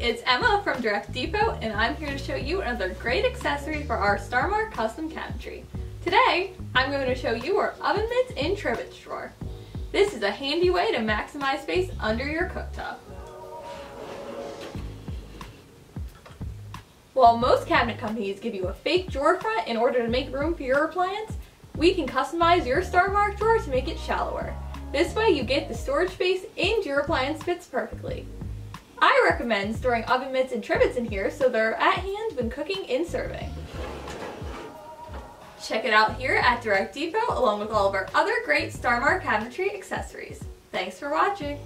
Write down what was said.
it's Emma from Direct Depot and I'm here to show you another great accessory for our Starmark custom cabinetry. Today, I'm going to show you our oven mitts in trivets drawer. This is a handy way to maximize space under your cooktop. While most cabinet companies give you a fake drawer front in order to make room for your appliance, we can customize your Starmark drawer to make it shallower. This way you get the storage space and your appliance fits perfectly. I recommend storing oven mitts and trivets in here so they're at hand when cooking and serving. Check it out here at Direct Depot along with all of our other great Starmark cabinetry accessories. Thanks for watching!